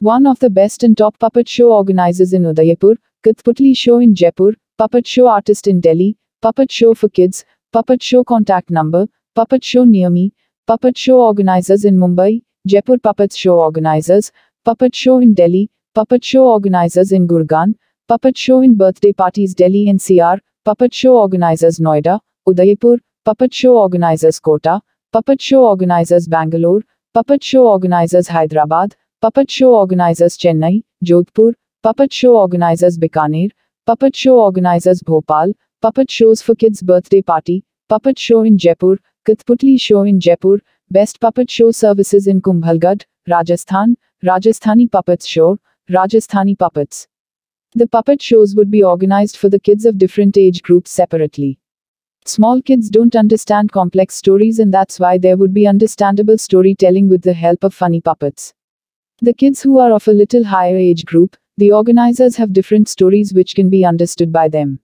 One of the best and top puppet show organizers in Udaipur, Kathputli show in Jaipur, puppet show artist in Delhi, puppet show for kids, puppet show contact number, puppet show near me, puppet show organizers in Mumbai, Jaipur puppet show organizers, puppet show in Delhi, puppet show organizers in Gurgaon, puppet show in birthday parties Delhi NCR, puppet show organizers Noida, Udaipur, puppet show organizers Kota, puppet show organizers Bangalore, puppet show organizers Hyderabad, puppet show organizers Chennai, Jodhpur, puppet show organizers Bikaner, puppet show organizers Bhopal, puppet shows for kids birthday party, puppet show in Jaipur, Kathputli show in Jaipur, best puppet show services in Kumbhalgarh, Rajasthan, Rajasthani puppets show, Rajasthani puppets. The puppet shows would be organized for the kids of different age groups separately. Small kids don't understand complex stories and that's why there would be understandable storytelling with the help of funny puppets. The kids who are of a little higher age group, the organizers have different stories which can be understood by them.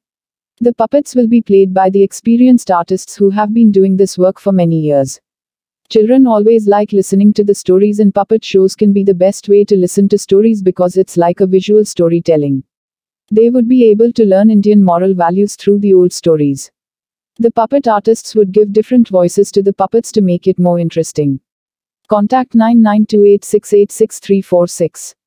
The puppets will be played by the experienced artists who have been doing this work for many years. Children always like listening to the stories, and puppet shows can be the best way to listen to stories because it's like a visual storytelling. They would be able to learn Indian moral values through the old stories. The puppet artists would give different voices to the puppets to make it more interesting. Contact 9928686346.